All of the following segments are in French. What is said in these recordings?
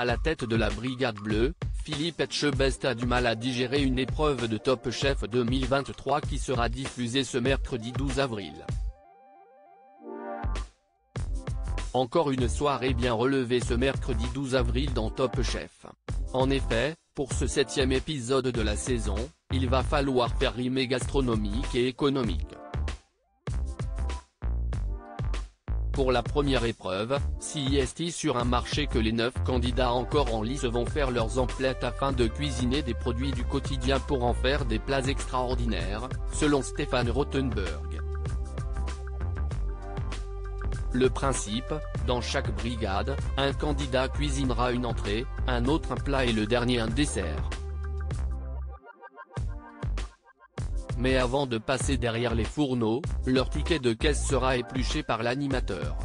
À la tête de la Brigade Bleue, Philippe Etchebest a du mal à digérer une épreuve de Top Chef 2023 qui sera diffusée ce mercredi 12 avril. Encore une soirée bien relevée ce mercredi 12 avril dans Top Chef. En effet, pour ce septième épisode de la saison, il va falloir faire rimer gastronomique et économique. Pour la première épreuve, CIST sur un marché que les neuf candidats encore en lice vont faire leurs emplettes afin de cuisiner des produits du quotidien pour en faire des plats extraordinaires, selon Stéphane Rothenberg. Le principe, dans chaque brigade, un candidat cuisinera une entrée, un autre un plat et le dernier un dessert. Mais avant de passer derrière les fourneaux, leur ticket de caisse sera épluché par l'animateur.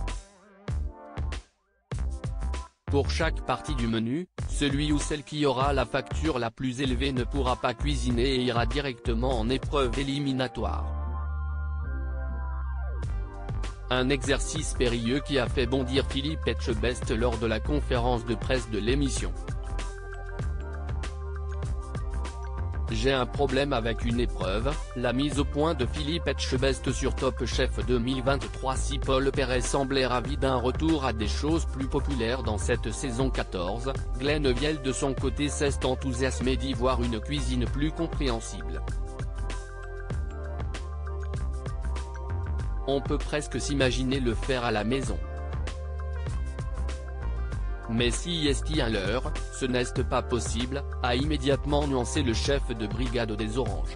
Pour chaque partie du menu, celui ou celle qui aura la facture la plus élevée ne pourra pas cuisiner et ira directement en épreuve éliminatoire. Un exercice périlleux qui a fait bondir Philippe Etchebest lors de la conférence de presse de l'émission. J'ai un problème avec une épreuve, la mise au point de Philippe Etchebest sur Top Chef 2023 si Paul Perret semblait ravi d'un retour à des choses plus populaires dans cette saison 14, Glenn Viel de son côté s'est enthousiasmé d'y voir une cuisine plus compréhensible. On peut presque s'imaginer le faire à la maison. Mais si est à l'heure, ce n'est pas possible, a immédiatement nuancé le chef de brigade des Oranges.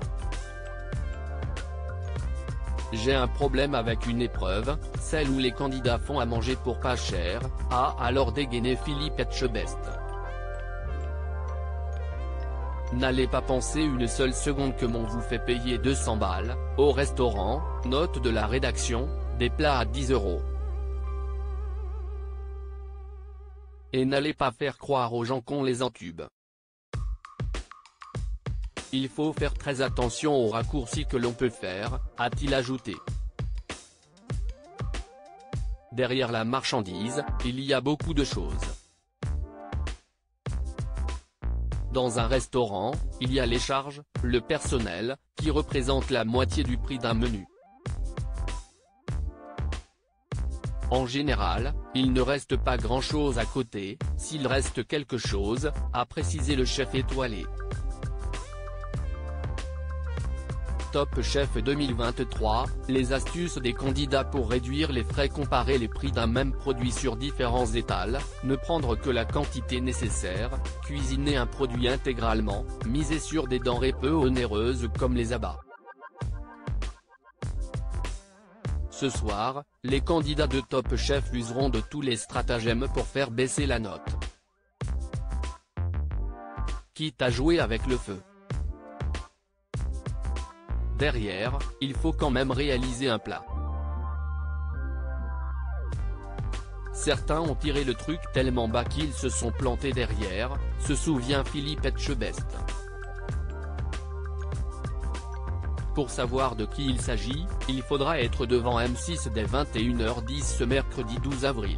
J'ai un problème avec une épreuve, celle où les candidats font à manger pour pas cher, a alors dégainé Philippe Etchebest. N'allez pas penser une seule seconde que mon vous fait payer 200 balles, au restaurant, note de la rédaction, des plats à 10 euros. Et n'allez pas faire croire aux gens qu'on les entube. Il faut faire très attention aux raccourcis que l'on peut faire, a-t-il ajouté. Derrière la marchandise, il y a beaucoup de choses. Dans un restaurant, il y a les charges, le personnel, qui représente la moitié du prix d'un menu. En général, il ne reste pas grand-chose à côté, s'il reste quelque chose, a précisé le chef étoilé. Top Chef 2023, les astuces des candidats pour réduire les frais comparer les prix d'un même produit sur différents étals, ne prendre que la quantité nécessaire, cuisiner un produit intégralement, miser sur des denrées peu onéreuses comme les abats. Ce soir, les candidats de Top Chef useront de tous les stratagèmes pour faire baisser la note. Quitte à jouer avec le feu. Derrière, il faut quand même réaliser un plat. Certains ont tiré le truc tellement bas qu'ils se sont plantés derrière, se souvient Philippe Etchebest. Pour savoir de qui il s'agit, il faudra être devant M6 dès 21h10 ce mercredi 12 avril.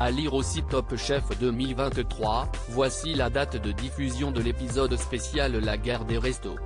À lire aussi Top Chef 2023, voici la date de diffusion de l'épisode spécial La guerre des restos.